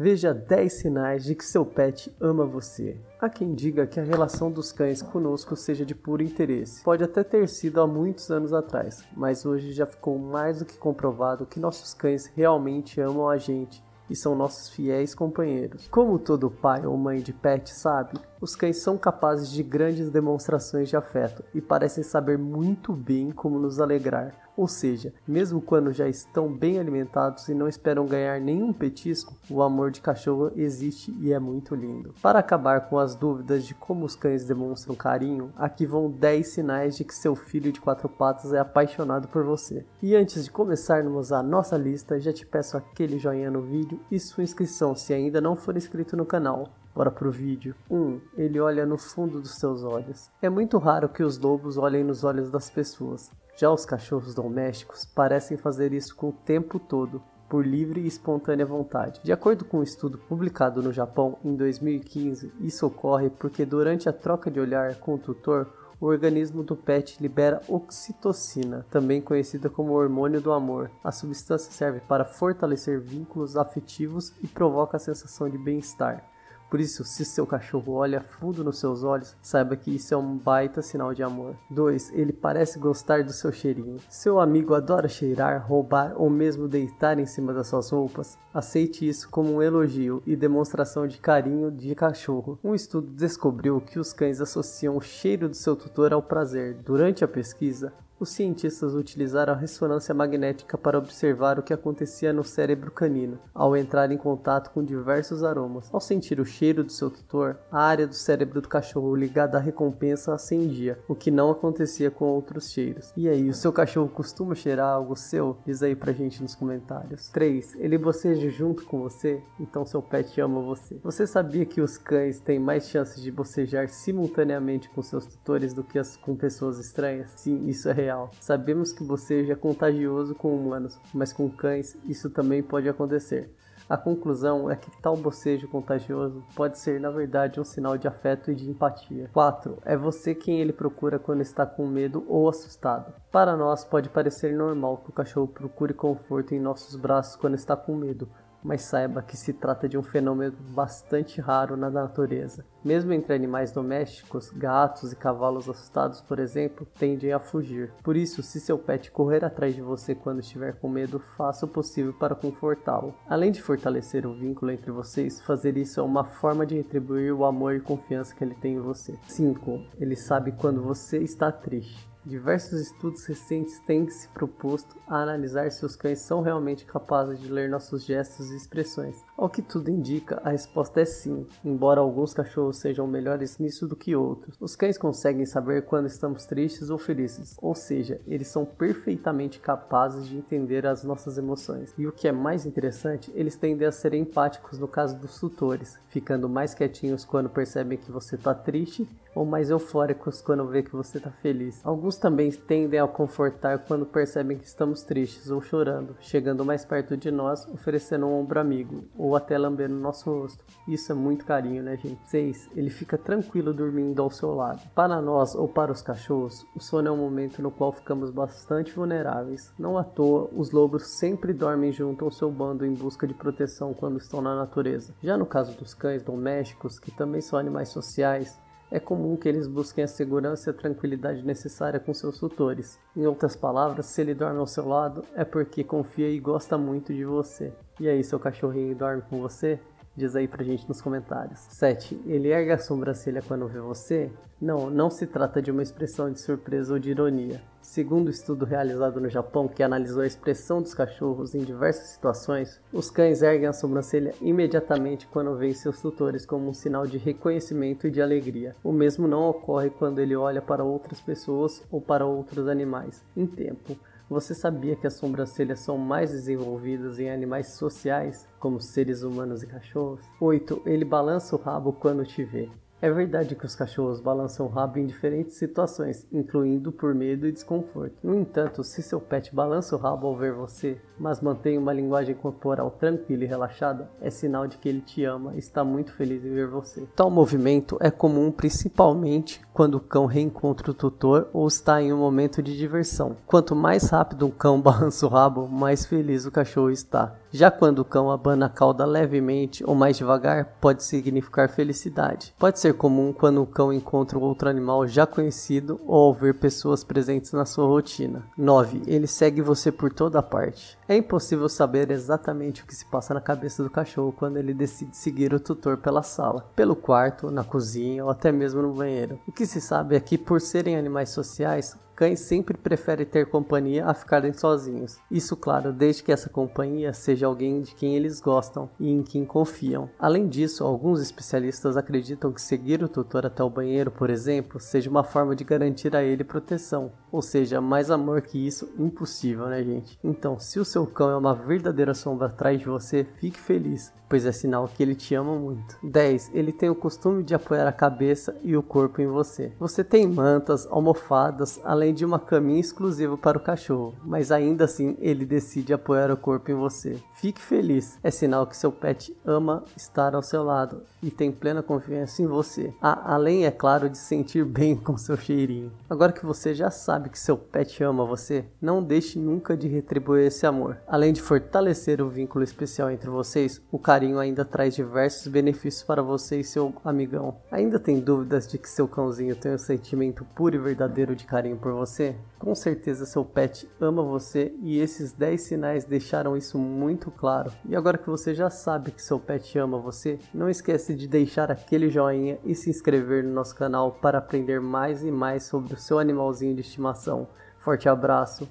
Veja 10 sinais de que seu pet ama você. Há quem diga que a relação dos cães conosco seja de puro interesse. Pode até ter sido há muitos anos atrás, mas hoje já ficou mais do que comprovado que nossos cães realmente amam a gente e são nossos fiéis companheiros. Como todo pai ou mãe de pet sabe, os cães são capazes de grandes demonstrações de afeto e parecem saber muito bem como nos alegrar. Ou seja, mesmo quando já estão bem alimentados e não esperam ganhar nenhum petisco, o amor de cachorro existe e é muito lindo. Para acabar com as dúvidas de como os cães demonstram carinho, aqui vão 10 sinais de que seu filho de quatro patas é apaixonado por você. E antes de começarmos a nossa lista, já te peço aquele joinha no vídeo e sua inscrição se ainda não for inscrito no canal. Bora pro vídeo. 1. Um, ele olha no fundo dos seus olhos. É muito raro que os lobos olhem nos olhos das pessoas. Já os cachorros domésticos parecem fazer isso com o tempo todo, por livre e espontânea vontade. De acordo com um estudo publicado no Japão em 2015, isso ocorre porque durante a troca de olhar com o tutor, o organismo do pet libera oxitocina, também conhecida como hormônio do amor. A substância serve para fortalecer vínculos afetivos e provoca a sensação de bem-estar. Por isso, se seu cachorro olha fundo nos seus olhos, saiba que isso é um baita sinal de amor. 2. Ele parece gostar do seu cheirinho. Seu amigo adora cheirar, roubar ou mesmo deitar em cima das suas roupas. Aceite isso como um elogio e demonstração de carinho de cachorro. Um estudo descobriu que os cães associam o cheiro do seu tutor ao prazer. Durante a pesquisa, os cientistas utilizaram a ressonância magnética para observar o que acontecia no cérebro canino ao entrar em contato com diversos aromas. Ao sentir o cheiro do seu tutor, a área do cérebro do cachorro ligada à recompensa acendia, o que não acontecia com outros cheiros. E aí, o seu cachorro costuma cheirar algo seu? Diz aí pra gente nos comentários. 3. Ele boceja junto com você? Então seu pet ama você. Você sabia que os cães têm mais chances de bocejar simultaneamente com seus tutores do que as com pessoas estranhas? Sim, isso é real real. Sabemos que bocejo é contagioso com humanos, mas com cães isso também pode acontecer. A conclusão é que tal bocejo contagioso pode ser, na verdade, um sinal de afeto e de empatia. 4. É você quem ele procura quando está com medo ou assustado. Para nós, pode parecer normal que o cachorro procure conforto em nossos braços quando está com medo, mas saiba que se trata de um fenômeno bastante raro na natureza. Mesmo entre animais domésticos, gatos e cavalos assustados, por exemplo, tendem a fugir. Por isso, se seu pet correr atrás de você quando estiver com medo, faça o possível para confortá-lo. Além de fortalecer o vínculo entre vocês, fazer isso é uma forma de retribuir o amor e confiança que ele tem em você. 5. Ele sabe quando você está triste. Diversos estudos recentes têm se proposto a analisar se os cães são realmente capazes de ler nossos gestos e expressões. Ao que tudo indica, a resposta é sim, embora alguns cachorros sejam melhores nisso do que outros. Os cães conseguem saber quando estamos tristes ou felizes, ou seja, eles são perfeitamente capazes de entender as nossas emoções. E o que é mais interessante, eles tendem a ser empáticos no caso dos tutores, ficando mais quietinhos quando percebem que você está triste ou mais eufóricos quando vê que você está feliz. Alguns também tendem a confortar quando percebem que estamos tristes ou chorando, chegando mais perto de nós, oferecendo um ombro amigo ou até lambendo nosso rosto. Isso é muito carinho, né, gente? 6. Ele fica tranquilo dormindo ao seu lado. Para nós ou para os cachorros, o sono é um momento no qual ficamos bastante vulneráveis. Não à toa, os lobos sempre dormem junto ao seu bando em busca de proteção quando estão na natureza. Já no caso dos cães domésticos, que também são animais sociais, é comum que eles busquem a segurança e a tranquilidade necessária com seus tutores. Em outras palavras, se ele dorme ao seu lado, é porque confia e gosta muito de você. E aí, seu cachorrinho dorme com você? Diz aí pra gente nos comentários. 7. Ele ergue a sobrancelha quando vê você? Não, não se trata de uma expressão de surpresa ou de ironia. Segundo o estudo realizado no Japão, que analisou a expressão dos cachorros em diversas situações, os cães erguem a sobrancelha imediatamente quando veem seus tutores como um sinal de reconhecimento e de alegria. O mesmo não ocorre quando ele olha para outras pessoas ou para outros animais. Em tempo, você sabia que as sobrancelhas são mais desenvolvidas em animais sociais, como seres humanos e cachorros? 8. Ele balança o rabo quando te vê. É verdade que os cachorros balançam o rabo em diferentes situações, incluindo por medo e desconforto. No entanto, se seu pet balança o rabo ao ver você, mas mantém uma linguagem corporal tranquila e relaxada, é sinal de que ele te ama e está muito feliz em ver você. Tal movimento é comum principalmente quando o cão reencontra o tutor ou está em um momento de diversão. Quanto mais rápido um cão balança o rabo, mais feliz o cachorro está. Já quando o cão abana a cauda levemente ou mais devagar, pode significar felicidade. Pode ser comum quando o cão encontra outro animal já conhecido ou ao ver pessoas presentes na sua rotina. 9. Ele segue você por toda parte. É impossível saber exatamente o que se passa na cabeça do cachorro quando ele decide seguir o tutor pela sala, pelo quarto, na cozinha ou até mesmo no banheiro. O que se sabe é que, por serem animais sociais, cães sempre preferem ter companhia a ficarem sozinhos. Isso, claro, desde que essa companhia seja alguém de quem eles gostam e em quem confiam. Além disso, alguns especialistas acreditam que seguir o tutor até o banheiro, por exemplo, seja uma forma de garantir a ele proteção. Ou seja, mais amor que isso, impossível, né, gente? Então, se o seu cão é uma verdadeira sombra atrás de você, fique feliz, pois é sinal que ele te ama muito. 10. Ele tem o costume de apoiar a cabeça e o corpo em você. Você tem mantas, almofadas, além de uma caminha exclusiva para o cachorro, mas ainda assim ele decide apoiar o corpo em você. Fique feliz, é sinal que seu pet ama estar ao seu lado e tem plena confiança em você. Ah, além, é claro, de sentir bem com seu cheirinho. Agora que você já sabe que seu pet ama você, não deixe nunca de retribuir esse amor. Além de fortalecer o vínculo especial entre vocês, o carinho ainda traz diversos benefícios para você e seu amigão. Ainda tem dúvidas de que seu cãozinho tem um sentimento puro e verdadeiro de carinho por você? Com certeza seu pet ama você e esses 10 sinais deixaram isso muito claro. E agora que você já sabe que seu pet ama você, não esquece de deixar aquele joinha e se inscrever no nosso canal para aprender mais e mais sobre o seu animalzinho de estimação. Forte abraço